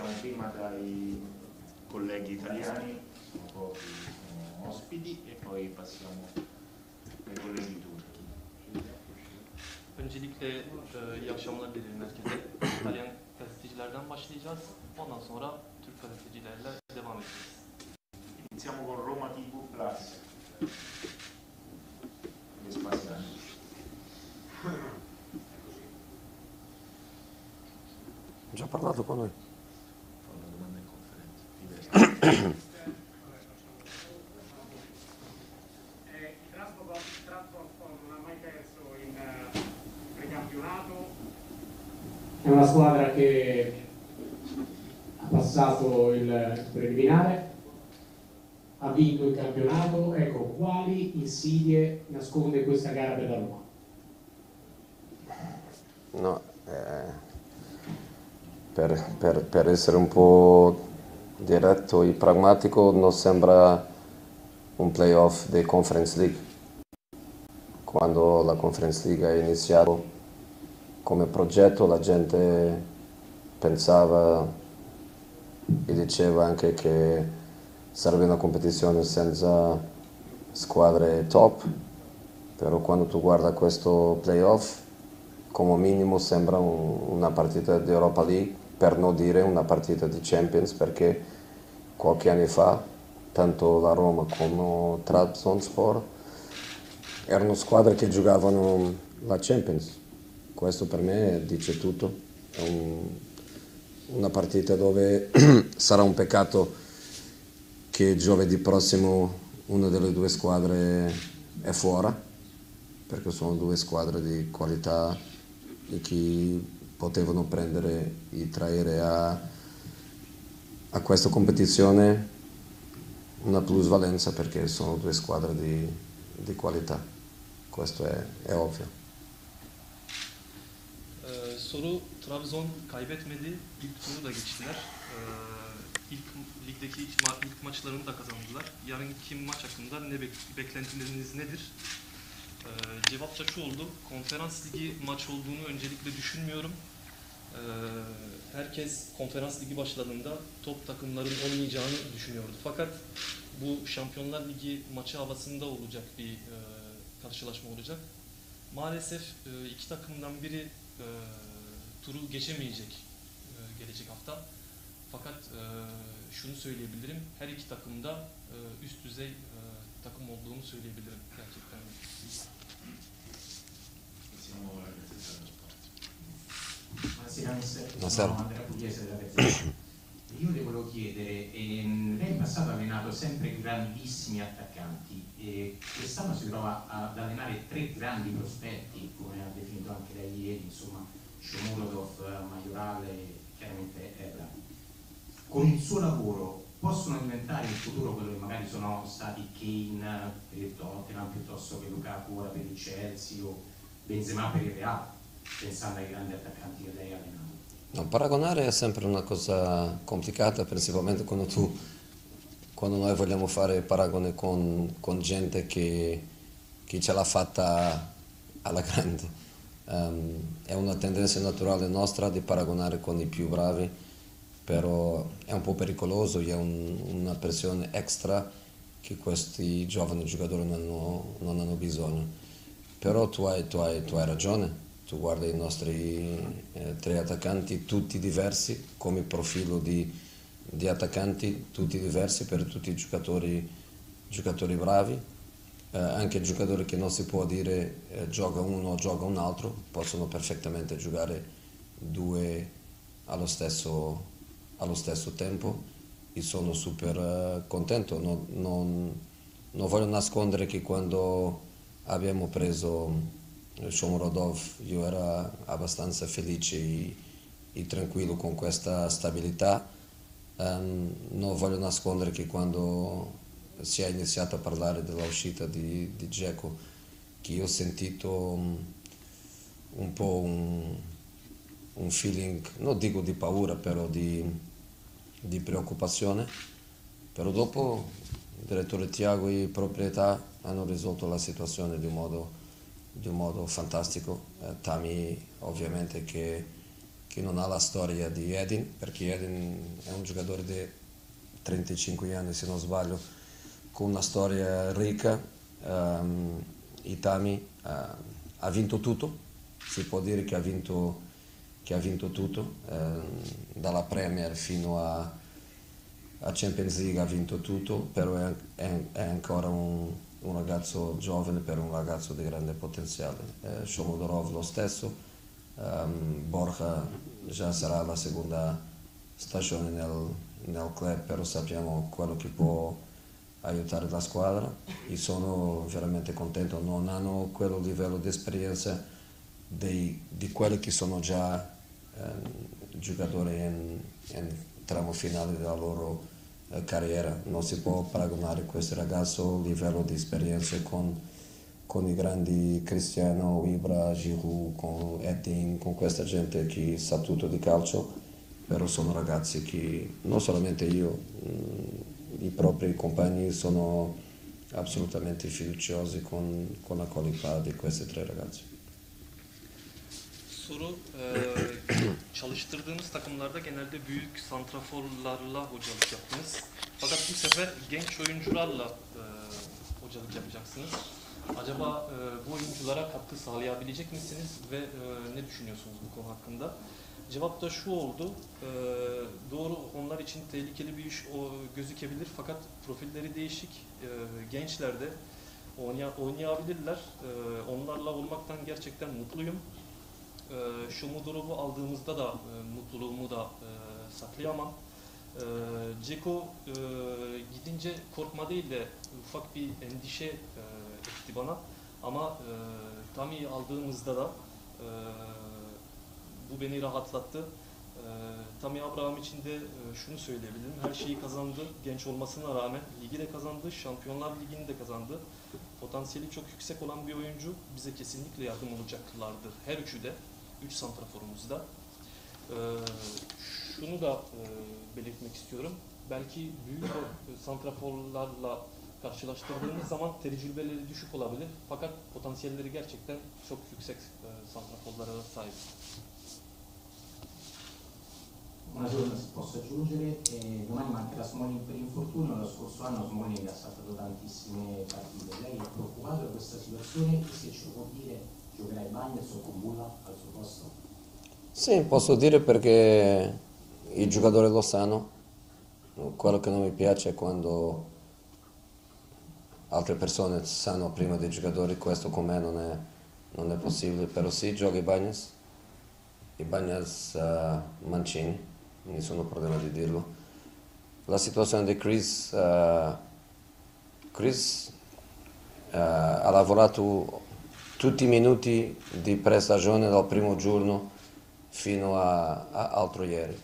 iniziamo prima dai colleghi italiani, un po' ospiti e poi passiamo ai colleghi turchi. Öncelikle e, iyi akşamlar dilerim herkese. İtalyan gazetecilerden başlayacağız. Ondan sonra Türk gazetecilerle devam edeceğiz. Iniziamo con Roma TV Plus. Già parlato con lui. Fa una domanda in conferenza. Diverso. Eh, il Trabzon Trabzonspor non ha mai perso in eh, precampionato. È una squadra che ha passato il preliminare, ha vinto il campionato. Ecco, quali insidie nasconde questa gara per la Roma? No, eh, per, per- per essere un po' diretto e pragmatico, non sembra un playoff di Conference League. Quando la Conference League è iniziato come progetto, la gente pensava e diceva anche che sarebbe una competizione senza squadre top, però quando tu guarda questo playoff come minimo sembra un- una partita di Europa League, per non dire una partita di Champions, perché qualche anno fa tanto la Roma come Trabzonspor erano squadre che giocavano la Champions. Questo per me dice tutto. È un- una partita dove sarà un peccato che giovedì prossimo una delle due squadre è fuori, perché sono due squadre di qualità e che potevano prendere e traere a, a questa competizione una plusvalenza perché sono due squadre di, di qualità. Questo è, è ovvio. Soru Trabzon kaybetmedi. İlk turu da geçtiler. Ee, ilk ligdeki ilk, ma- ilk maçlarını da kazandılar. Yarınki maç hakkında ne bek- beklentileriniz nedir? Ee, cevap da şu oldu. Konferans ligi maç olduğunu öncelikle düşünmüyorum. Ee, herkes konferans ligi başladığında top takımların olmayacağını düşünüyordu. Fakat bu Şampiyonlar Ligi maçı havasında olacak bir e, karşılaşma olacak. Maalesef e, iki takımdan biri e, turu geçemeyecek gelecek hafta. Fakat şunu söyleyebilirim, her iki takımda üst düzey takım olduğunu söyleyebilirim gerçekten. Stessa parte. Buonasera mister, Buonasera. sono Andrea Pugliese della Gazzetta. Io le volevo chiedere, ehm, lei in passato ha allenato sempre grandissimi attaccanti e quest'anno si trova ad allenare tre grandi prospetti, come ha definito anche lei ieri, insomma, Shomurodov, Majorale e chiaramente Ebra. Con il suo lavoro possono diventare in futuro quello che magari sono stati Kane per il Tottenham piuttosto che Lukaku ora per il Chelsea o Benzema per il Real, pensando ai grandi attaccanti che lei ha? No, paragonare è sempre una cosa complicata, principalmente quando tu, quando noi vogliamo fare paragone con, con gente che, che ce l'ha fatta alla grande. Ehm, è una tendenza naturale nostra di paragonare con i più bravi, però è un po' pericoloso, è un- una pressione extra che questi giovani giocatori non hanno, non hanno bisogno. Però tu hai, tu hai- tu hai ragione, tu guardi i nostri eh, tre attaccanti, tutti diversi, come profilo di, di attaccanti, tutti diversi per tutti i giocatori, giocatori bravi, eh, anche giocatori che non si può dire eh, gioca uno o gioca un altro, possono perfettamente giocare due allo stesso, allo stesso tempo e sono super eh, contento. Non, non- non voglio nascondere che quando abbiamo preso Shomurodov io ero abbastanza felice e, e tranquillo con questa stabilità. Ehm, non voglio nascondere che quando si è iniziato a parlare dell'uscita di, di Dzeko, che io ho sentito mm, un po' un, un feeling, non dico di paura, però di, di preoccupazione. Però dopo il direttore Tiago e i proprietà hanno risolto la situazione di un modo, di un modo fantastico. Eh, Tami ovviamente che che non ha la storia di Edin, perché Edin è un giocatore di 35 anni se non sbaglio, con una storia ricca. Um, Itami uh, ha vinto tutto, si può dire che ha vinto, che ha vinto tutto, uh, dalla Premier fino a, a, Champions League ha vinto tutto, però è, è, è ancora un, un, ragazzo giovane per un ragazzo di grande potenziale. Uh, Shomodorov lo stesso, um, Borja già sarà la seconda stagione nel, nel club, però sappiamo quello che può aiutare la squadra. E sono veramente contento, non hanno quel livello di esperienza dei, di quelli che sono già eh, giocatori in, in, tramo finale della loro eh, carriera, non si può paragonare questo ragazzo a livello di esperienza con, con i grandi Cristiano, Ibra, Giroud, con Edding, con questa gente che sa tutto di calcio, però sono ragazzi che non solamente io, mh, mm, i propri compagni sono assolutamente fiduciosi con, con la qualità di questi tre ragazzi. Soru, e, çalıştırdığınız takımlarda genelde büyük santraforlarla hocalık yaptınız. Fakat bu sefer genç oyuncularla e, hocalık yapacaksınız. Acaba e, bu oyunculara katkı sağlayabilecek misiniz ve e, ne düşünüyorsunuz bu konu hakkında? Cevap da şu oldu. E, doğru onlar için tehlikeli bir iş o, gözükebilir fakat profilleri değişik. E, gençler de oynay oynayabilirler. E, onlarla olmaktan gerçekten mutluyum. E, şu durumu aldığımızda da e, mutluluğumu da e, saklayamam. E, Ceko e, gidince korkma değil de ufak bir endişe e, etti bana. Ama e, Tami'yi aldığımızda da e, bu beni rahatlattı. E, Tami Abraham için de e, şunu söyleyebilirim. Her şeyi kazandı. Genç olmasına rağmen ligi de kazandı. Şampiyonlar Ligi'ni de kazandı. Potansiyeli çok yüksek olan bir oyuncu. Bize kesinlikle yardım olacaklardı. Her üçü de. Üç santraforumuzda. E, şunu da e, belirtmek istiyorum. Belki büyük santraforlarla karşılaştırdığımız zaman tecrübeleri düşük olabilir. Fakat potansiyelleri gerçekten çok yüksek e, santraforlara sahip. Una cosa posso aggiungere, eh, domani mancherà Smalling per infortunio, lo scorso anno Smalling ha saltato tantissime partite. Lei è preoccupato da questa situazione e se lo può dire giocherà in Bagnes o con Bulla al suo posto? Sì, posso dire perché i giocatori lo sanno. Quello che non mi piace è quando altre persone sanno prima dei giocatori questo con me non è, non è possibile, però sì, gioca i Bagnes, i Bagnes uh, Mancini nessun problema di dirlo. La situazione di Chris, uh, Chris uh, ha lavorato tutti i minuti di prestagione dal primo giorno fino a, a altro ieri.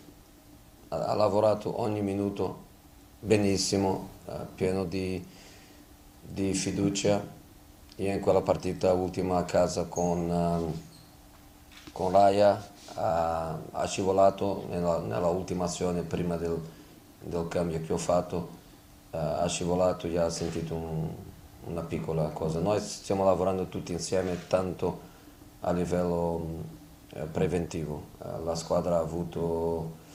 Ha, ha, lavorato ogni minuto benissimo, uh, pieno di, di, fiducia. Io in quella partita ultima a casa con, um, con Raya ha, ha scivolato nella, nella, ultima azione prima del, del, cambio che ho fatto, uh, ha scivolato e ha sentito un, una piccola cosa. Noi stiamo lavorando tutti insieme tanto a livello uh, preventivo. Uh, la squadra ha avuto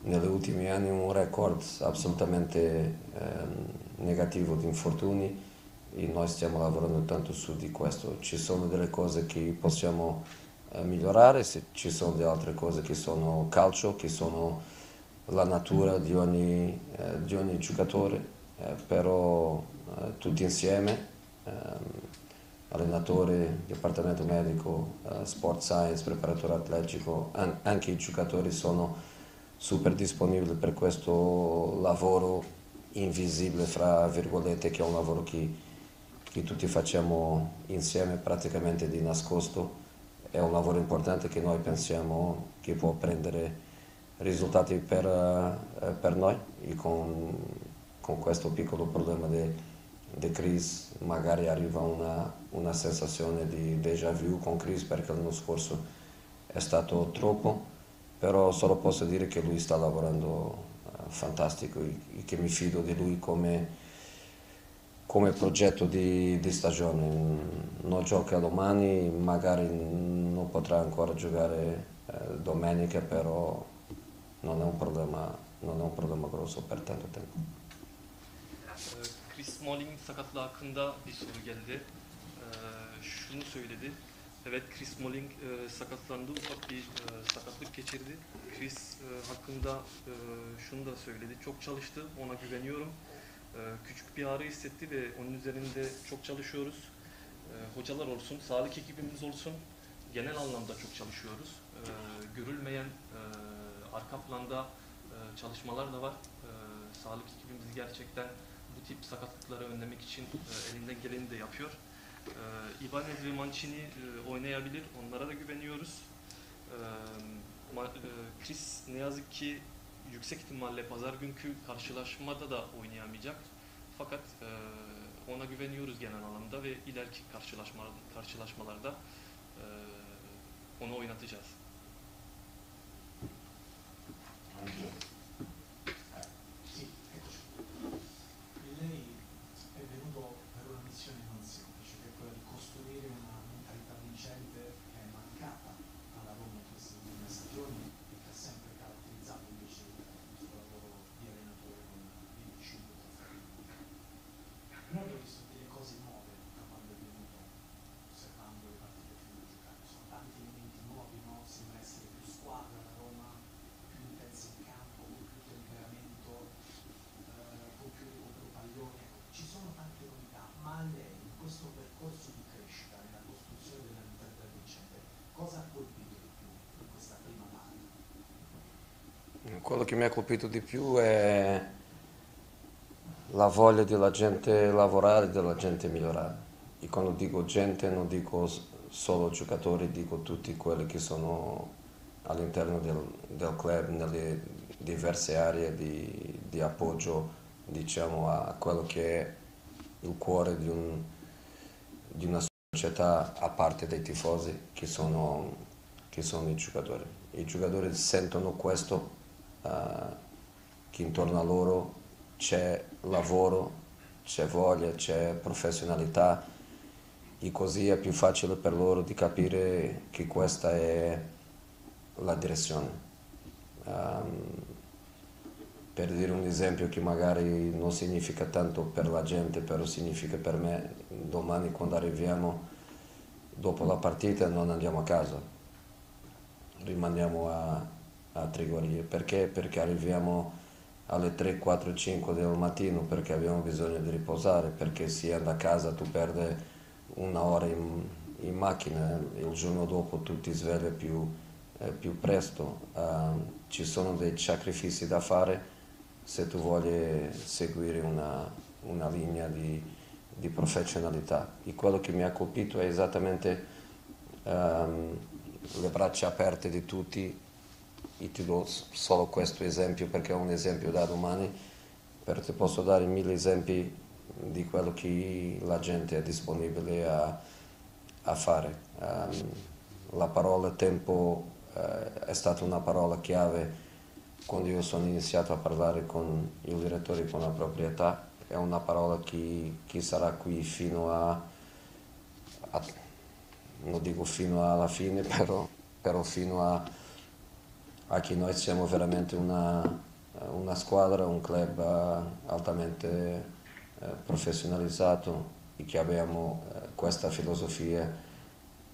negli ultimi anni un record assolutamente ehm, negativo di infortuni e noi stiamo lavorando tanto su di questo. Ci sono delle cose che possiamo migliorare, se ci sono delle altre cose che sono calcio, che sono la natura di ogni, eh, di ogni giocatore, eh, però eh, tutti insieme, ehm, allenatore, dipartimento medico, eh, sport science, preparatore atletico, an anche i giocatori sono super disponibili per questo lavoro invisibile, fra virgolette, che è un lavoro che, che tutti facciamo insieme praticamente di nascosto. È un lavoro importante che noi pensiamo che può prendere risultati per, eh, per noi e con, con, questo piccolo problema di Chris magari arriva una, una sensazione di déjà vu con Chris perché l'anno scorso è stato troppo, però solo posso dire che lui sta lavorando eh, fantastico e che mi fido di lui come come progetto di, di, stagione. Non gioca domani, magari non potrà ancora giocare eh, domenica, però non è problema, non è un problema grosso per tanto tempo. Ee, Chris Smalling sakatlığı hakkında bir soru geldi. Ee, şunu söyledi. Evet Chris Smalling e, sakatlandı. Ufak bir e, sakatlık geçirdi. Chris e, hakkında e, şunu da söyledi. Çok çalıştı. Ona güveniyorum. E, küçük bir ağrı hissetti ve onun üzerinde çok çalışıyoruz. E, hocalar olsun, sağlık ekibimiz olsun. Genel anlamda çok çalışıyoruz. E, görülmeyen e, arka planda e, çalışmalar da var. E, sağlık ekibimiz gerçekten bu tip sakatlıkları önlemek için e, elinden geleni de yapıyor. E, Ibanez ve Mancini e, oynayabilir. Onlara da güveniyoruz. E, Ma- e, Chris ne yazık ki yüksek ihtimalle pazar günkü karşılaşmada da oynayamayacak. Fakat e, ona güveniyoruz genel anlamda ve ileriki karşılaşma, karşılaşmalarda e, onu oynatacağız. Sì, Quello che mi ha colpito di più è la voglia della gente lavorare, della gente migliorare. E quando dico gente non dico solo giocatori, dico tutti quelli che sono all'interno del, del club, nelle diverse aree di, di appoggio diciamo, a quello che è il cuore di, un- di una società a parte dei tifosi che sono, che sono i giocatori. I giocatori sentono questo eh, che intorno a loro c'è lavoro, c'è voglia, c'è professionalità e così è più facile per loro di capire che questa è la direzione. Ehm, per dire un esempio che magari non significa tanto per la gente, però significa per me, domani quando arriviamo dopo la partita non andiamo a casa, rimaniamo a, a Trigoria. Perché? Perché arriviamo alle 3, 4, 5 del mattino perché abbiamo bisogno di riposare, perché se anda a casa tu perdi una ora in, in macchina, il giorno dopo tu ti svegli più, eh, più presto. Ehm, ci sono dei sacrifici da fare se tu vuoi seguire una, una linea di, di professionalità. E quello che mi ha colpito è esattamente ehm, le braccia aperte di tutti e ti do solo questo esempio perché è un esempio da domani, però ti posso dare mille esempi di quello che la gente è disponibile a, a fare. Ehm, la parola tempo eh, è stata una parola chiave quando io sono iniziato a parlare con il direttore con la proprietà, è una parola che, che sarà qui fino a, a- non dico fino alla fine, però, però fino a, a che noi siamo veramente una, squadra, un club eh, altamente eh, professionalizzato e che abbiamo eh, questa filosofia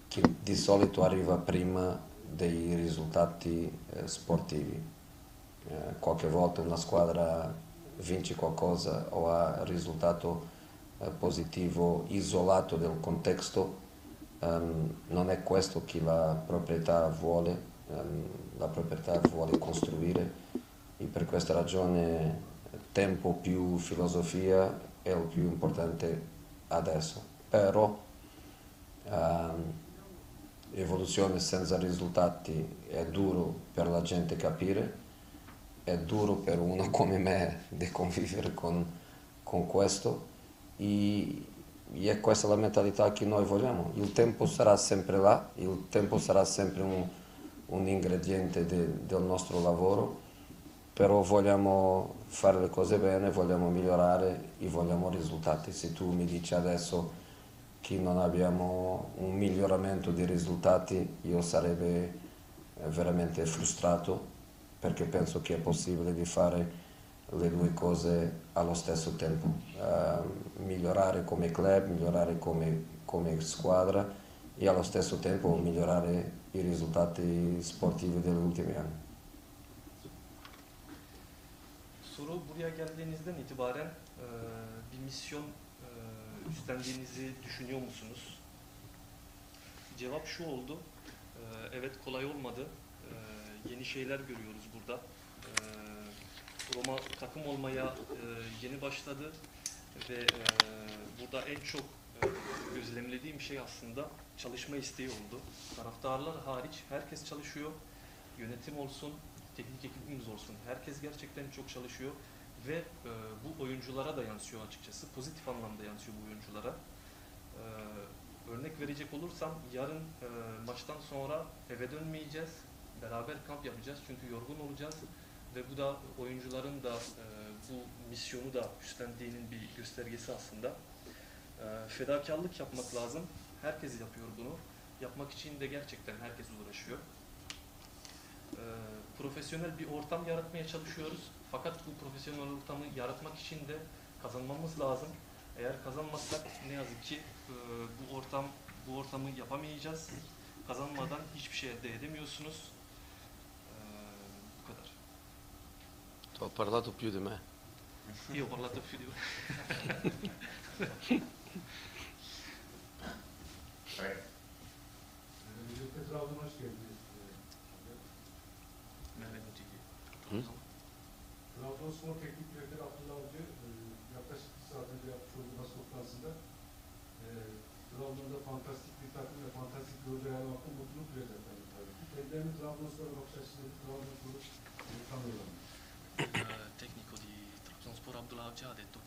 che di solito arriva prima dei risultati eh, sportivi. Qualche volta una squadra vince qualcosa o ha risultato positivo isolato dal contesto, ehm, non è questo che la proprietà vuole, la proprietà vuole costruire e per questa ragione tempo più filosofia è il più importante adesso. Però ehm, evoluzione senza risultati è duro per la gente capire, è duro per uno come me di convivere con, con questo e, e è questa la mentalità che noi vogliamo. Il tempo sarà sempre là, il tempo sarà sempre un, un ingrediente de- del nostro lavoro, però vogliamo fare le cose bene, vogliamo migliorare e vogliamo risultati. Se tu mi dici adesso che non abbiamo un miglioramento di risultati, io sarebbe è veramente frustrato perché penso che è possibile di fare le due cose allo stesso tempo, uh, migliorare come club, migliorare come, come squadra e allo stesso tempo migliorare i risultati sportivi degli ultimi anni. Soru buraya geldiğinizden itibaren e, bir misyon e, üstlendiğinizi düşünüyor musunuz? Cevap şu oldu. E, evet kolay olmadı. E, yeni şeyler görüyoruz burada. E, Roma takım olmaya e, yeni başladı ve e, burada en çok gözlemlediğim şey aslında çalışma isteği oldu. Taraftarlar hariç herkes çalışıyor. Yönetim olsun, teknik ekibimiz olsun. Herkes gerçekten çok çalışıyor ve e, bu oyunculara da yansıyor açıkçası. Pozitif anlamda yansıyor bu oyunculara. E, örnek verecek olursam yarın e, maçtan sonra eve dönmeyeceğiz. Beraber kamp yapacağız çünkü yorgun olacağız ve bu da oyuncuların da e, bu misyonu da üstlendiğinin bir göstergesi aslında. E, fedakarlık yapmak lazım. Herkes yapıyor bunu. Yapmak için de gerçekten herkes uğraşıyor. E, profesyonel bir ortam yaratmaya çalışıyoruz. Fakat bu profesyonel ortamı yaratmak için de kazanmamız lazım. Eğer kazanmazsak ne yazık ki e, bu ortam bu ortamı yapamayacağız. Kazanmadan hiçbir şey elde edemiyorsunuz. E, bu kadar. Tu hai parlato più di me. Io Hı? Trabzonspor Teknik Direktörü Abdullah Avcı yaklaşık bir saat önce yapmış olduğu basın toplantısında e, Trabzon'da fantastik bir takım ve fantastik bir hoca yapmakta mutluluk duyacak tabii tabii ki. Kendilerini Trabzonspor'a bakış açısında Trabzonspor'u tanıyorlar. Tecnico di Trabzonspor Abdullah Avcı ha detto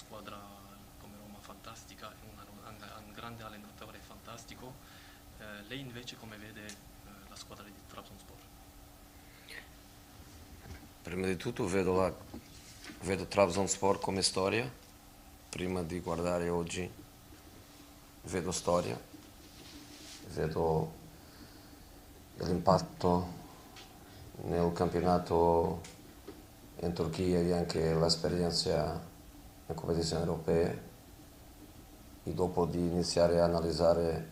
squadra come Roma fantastica e un grande allenatore fantastico. Eh, lei invece come vede eh, la squadra di Trabzonspor? Prima di tutto vedo, la, vedo Trabzonspor come storia, prima di guardare oggi vedo storia, vedo l'impatto nel campionato in Turchia e anche l'esperienza in competizioni europee e dopo di iniziare a analizzare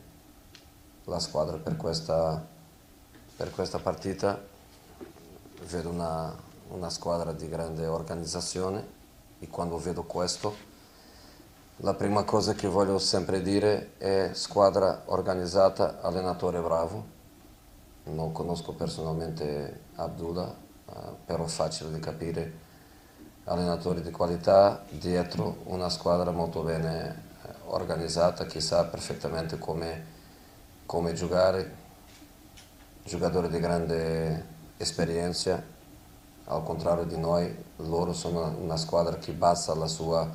la squadra per questa, per questa partita vedo una, una squadra di grande organizzazione e quando vedo questo la prima cosa che voglio sempre dire è squadra organizzata, allenatore bravo. Non conosco personalmente Abdullah, eh, però facile di capire. Allenatori di qualità, dietro una squadra molto bene eh, organizzata che sa perfettamente come, come giocare, giocatori di grande esperienza, al contrario di noi, loro sono una, squadra che basa la sua,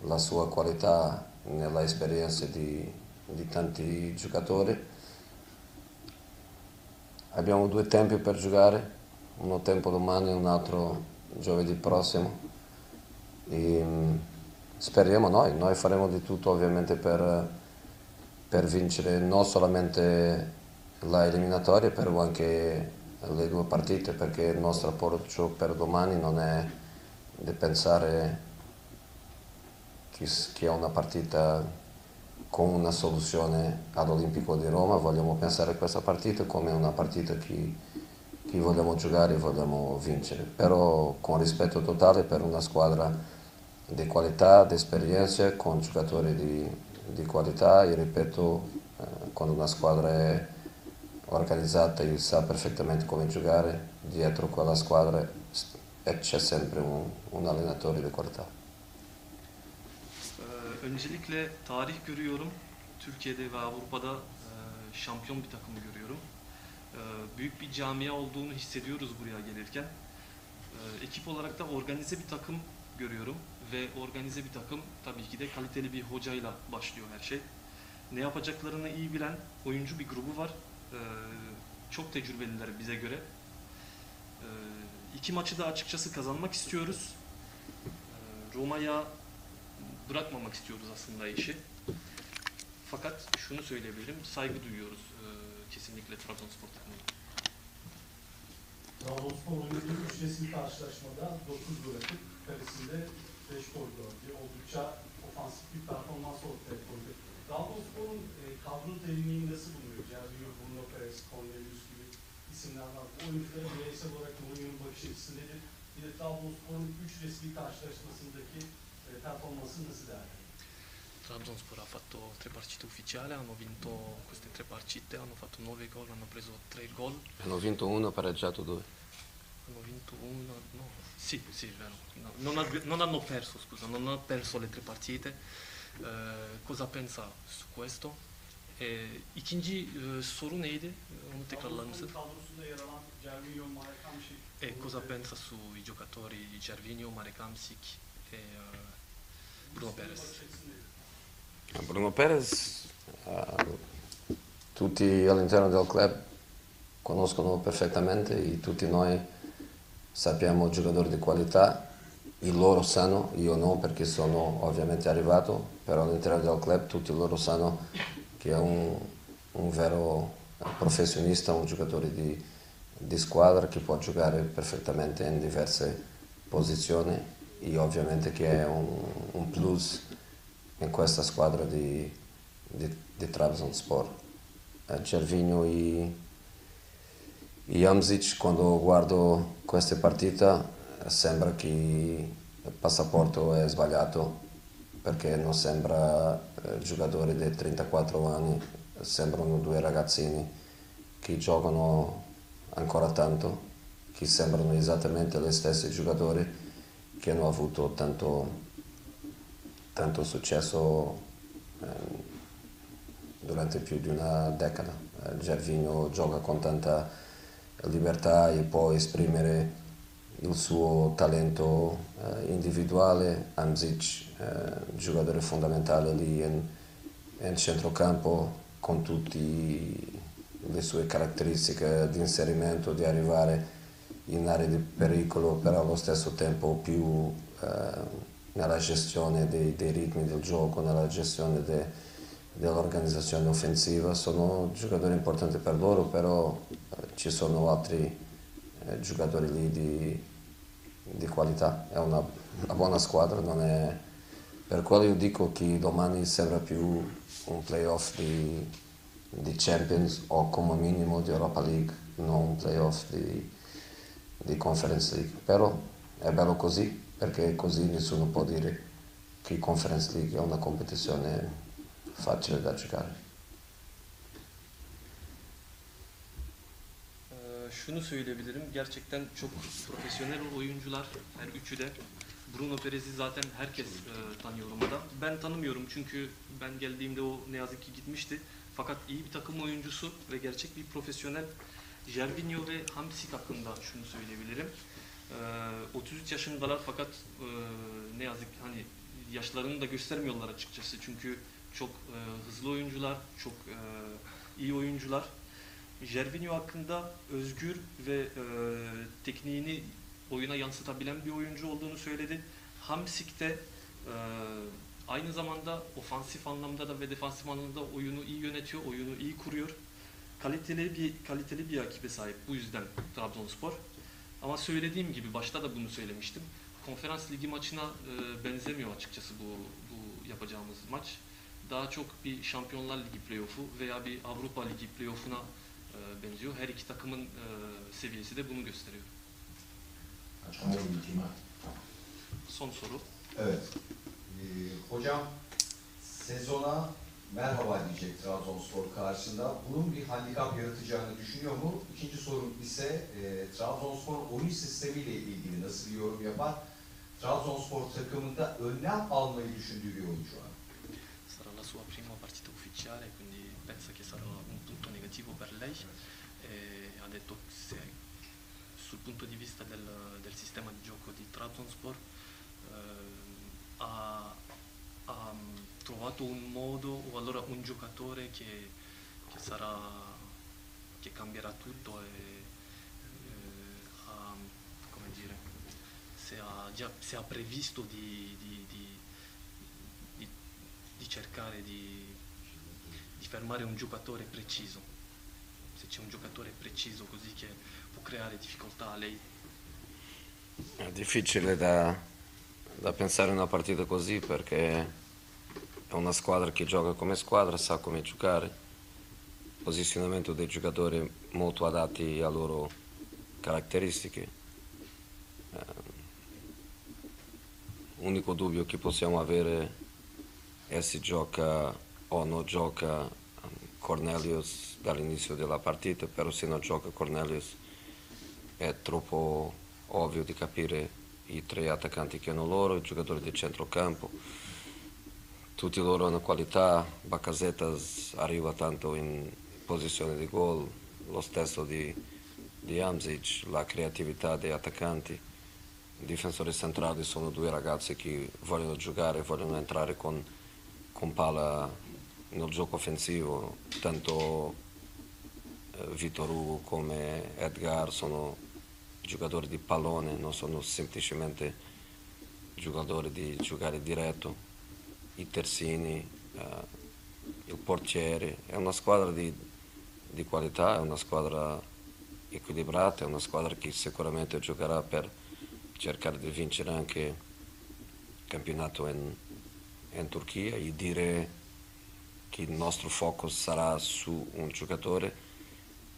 la sua qualità nella esperienza di, di tanti giocatori. Abbiamo due tempi per giocare, uno tempo domani e un altro giovedì prossimo. E, mm, speriamo noi, noi faremo di tutto ovviamente per, per vincere non solamente la eliminatoria, però anche le due partite, perché il nostro approccio per domani non è di pensare che, è una partita con una soluzione all'Olimpico di Roma, vogliamo pensare a questa partita come una partita che, che vogliamo giocare e vogliamo vincere, però con rispetto totale per una squadra di qualità, di esperienza, con giocatori di, di qualità e ripeto, eh, quando una squadra è organizzata e sa perfettamente come giocare, dietro quella squadra c'è sempre un, un allenatore di qualità. Ee, öncelikle tarih görüyorum. Türkiye'de ve Avrupa'da e, şampiyon bir takım görüyorum. Ee, büyük bir camia olduğunu hissediyoruz buraya gelirken. Ee, ekip olarak da organize bir takım görüyorum ve organize bir takım tabii ki de kaliteli bir hocayla başlıyor her şey. Ne yapacaklarını iyi bilen oyuncu bir grubu var. Ee, çok tecrübeliler bize göre. İki maçı da açıkçası kazanmak istiyoruz. Roma'ya bırakmamak istiyoruz aslında işi. Fakat şunu söyleyebilirim, saygı duyuyoruz kesinlikle Trabzonspor takımına. Trabzonspor oynadığı üç resmi karşılaşmada 9 gol atıp kalesinde 5 gol gördü. Oldukça ofansif bir performans ortaya koydu. Trabzonspor'un e, kadro derinliğini nasıl buluyor? Cervinho, Bruno Perez, Cornelius gibi isimler var. Bu oyuncuların bireysel olarak Mourinho'nun bakış açısı nedir? Bir de Trabzonspor'un 3 resmi karşılaşmasındaki e, performansını nasıl değerlendiriyor? Trabzonspor ha fatto tre partite ufficiali, hanno vinto queste tre partite, hanno fatto 9 gol, hanno preso 3 gol, Hanno vinto uno, pareggiato due. hanno vinto una, no, sì, sì, vero, No, non, ha- non hanno perso, scusa, non hanno perso le tre partite. Eh, cosa pensa su questo? Eh, ikinci e, soru neydi? Onu tekrarlar mısın? Kadrosunda yer alan E cosa pensa sui giocatori Gervinho, Marek Hamsik e eh, Bruno Perez? Bruno Perez, eh, tutti all'interno del club conoscono perfettamente, e tutti noi sappiamo giocatori di qualità, i loro sanno, io no perché sono ovviamente arrivato, però all'interno del club tutti loro sanno che è un, un vero professionista, un giocatore di, di squadra che può giocare perfettamente in diverse posizioni e ovviamente che è un, un plus in questa squadra di, di, di Trabzonspor. Eh, e, e Hamzic, quando guardo queste partite, sembra che il passaporto è sbagliato perché non sembra eh, giocatori di 34 anni, sembrano due ragazzini che giocano ancora tanto, che sembrano esattamente gli stessi giocatori che hanno avuto tanto, tanto successo ehm, durante più di una decada. Eh, Gervinho gioca con tanta libertà e può esprimere il suo talento eh, individuale, Amzic, eh, giocatore fondamentale lì in, in centrocampo con tutte le sue caratteristiche di inserimento, di arrivare in aree di pericolo, però allo stesso tempo più eh, nella gestione dei, dei ritmi del gioco, nella gestione de- dell'organizzazione offensiva. Sono giocatori importanti per loro, però eh, ci sono altri eh, giocatori lì di, di qualità. È una, una buona squadra, è... per quello io dico che domani sembra più un playoff di, di Champions o come minimo di Europa League, non un playoff di, di Conference League. Però è bello così, perché così nessuno può dire che Conference League è una competizione facile da giocare. Şunu söyleyebilirim. Gerçekten çok profesyonel oyuncular. Her üçü de. Bruno Perez'i zaten herkes e, tanıyor Roma'da. Ben tanımıyorum çünkü ben geldiğimde o ne yazık ki gitmişti. Fakat iyi bir takım oyuncusu ve gerçek bir profesyonel. Gervinho ve Hamsik hakkında şunu söyleyebilirim. Ee, 33 yaşındalar fakat e, ne yazık ki hani yaşlarını da göstermiyorlar açıkçası. Çünkü çok e, hızlı oyuncular, çok e, iyi oyuncular. Jervinho hakkında özgür ve e, tekniğini oyuna yansıtabilen bir oyuncu olduğunu söyledi. Hamsik de e, aynı zamanda ofansif anlamda da ve defansif anlamda oyunu iyi yönetiyor, oyunu iyi kuruyor. Kaliteli bir kaliteli bir rakibe sahip bu yüzden Trabzonspor. Ama söylediğim gibi başta da bunu söylemiştim. Konferans ligi maçına e, benzemiyor açıkçası bu bu yapacağımız maç. Daha çok bir Şampiyonlar Ligi playoff'u veya bir Avrupa Ligi playoff'una e, benziyor. Her iki takımın e, seviyesi de bunu gösteriyor. Son soru. Evet. Ee, hocam sezona merhaba diyecek Trabzonspor karşısında. Bunun bir handikap yaratacağını düşünüyor mu? İkinci sorum ise e, Trabzonspor oyun sistemiyle ilgili nasıl bir yorum yapar? Trabzonspor takımında önlem almayı düşündüğü bir oyuncu var. Sarà la sua prima partita ufficiale, quindi pensa che sarà un punto negativo per lei. E ha detto se sul punto di vista del, del sistema di gioco di Trabzonspor eh, ha, ha trovato un modo o allora un giocatore che, che sarà che cambierà tutto e eh, ha, come dire se ha già se ha previsto di, di- di- di- cercare di, fermare un giocatore preciso. Se c'è un giocatore preciso così che può creare difficoltà a lei. È difficile da, da pensare una partita così perché è una squadra che gioca come squadra, sa come giocare, posizionamento dei giocatori molto adatti alle loro caratteristiche. Eh, unico dubbio che possiamo avere è se gioca o non gioca Cornelius dall'inizio della partita, però se non gioca Cornelius è troppo ovvio di capire i tre attaccanti che hanno loro, i giocatori di centrocampo. Tutti loro hanno qualità, Baccasetas arriva tanto in posizione di gol, lo stesso di, di Amzic, la creatività dei attaccanti. I difensori centrali sono due ragazzi che vogliono giocare, vogliono entrare con, con palla nel gioco offensivo, tanto eh, Vitor Hugo come Edgar sono giocatori di pallone, non sono semplicemente giocatori di giocare diretto. I terzini, eh, il portiere, è una squadra di, di qualità, è una squadra equilibrata, è una squadra che sicuramente giocherà per cercare di vincere anche il campionato in, in Turchia. E dire che il nostro focus sarà su un giocatore.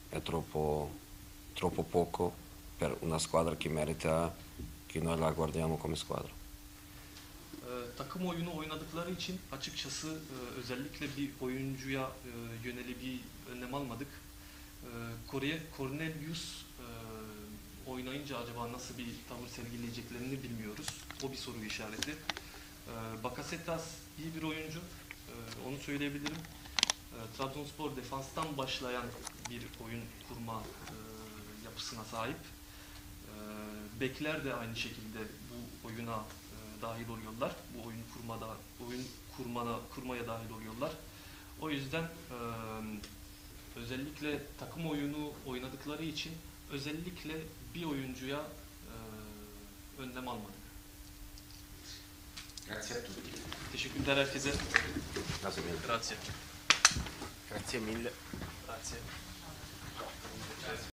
È troppo, troppo poco per una squadra che merita che noi la guardiamo come squadra. Ee, takım oyunu oynadıkları için açıkçası e, özellikle bir oyuncuya e, yönelik bir önlem almadık. E, Kore'ye Cornelius e, oynayınca acaba nasıl bir tavır sergileyeceklerini bilmiyoruz. O bir soru işareti. E, Bakasetas iyi bir oyuncu. E, onu söyleyebilirim. E, Trabzonspor defanstan başlayan bir oyun kurma e, yapısına sahip. E, bekler de aynı şekilde bu oyuna dahil oluyorlar. Bu oyun kurmada oyun kurmana kurmaya dahil oluyorlar. O yüzden e, özellikle takım oyunu oynadıkları için özellikle bir oyuncuya e, önlem almadık. Grazie a tutti. Teşekkürler herkese. Grazie mille. Grazie. Grazie mille. Grazie.